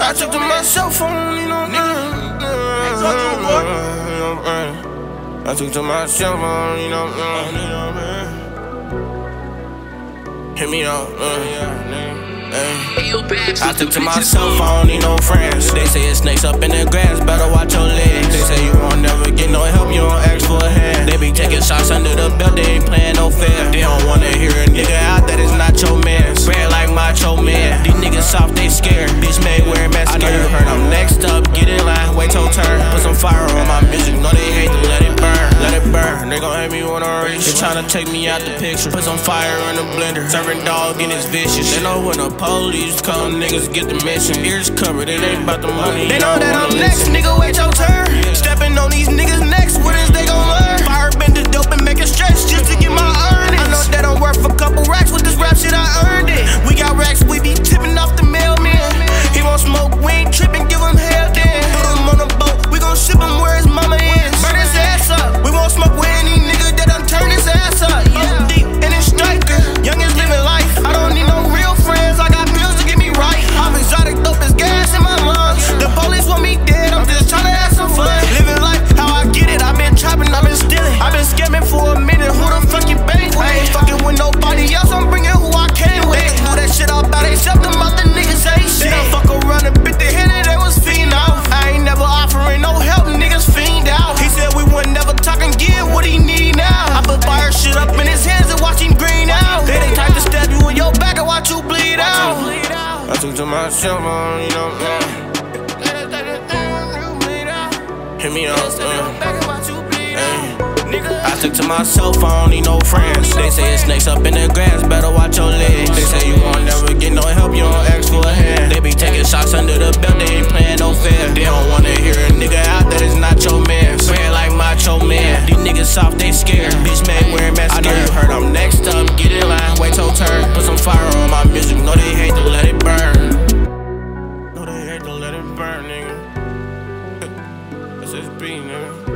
I took to my cell phone, you know. I took to my cell phone, you know. Hit me up, uh, uh. I took to my cell phone, need no friends. They say it's snakes up in the grass, better watch your legs. They say you won't never get no help, you don't ask for a hand. They be taking shots under the belt, they ain't playing no fair. They don't wanna hear a nigga out that is not your man. Spread like me when I reach. They tryna take me out the picture. Put some fire in the blender. Serving dog and it's vicious. They know when the police come, niggas get the mission. Ears covered, it ain't about the money. They know that I'm next, nigga, wait your turn. Stepping on these niggas I took to myself, I you know, man. Hit me up, man. I stick to myself, I don't need no friends. They say it's snakes up in the grass, better watch your legs. They say you won't never get no help, you don't ask for a hand. They be taking shots under the belt, they ain't playing no fair. They don't wanna hear a nigga out that is not your man. Swear like macho man. These niggas soft, they scared. Bitch, man, burn, nigga. That's just nigga.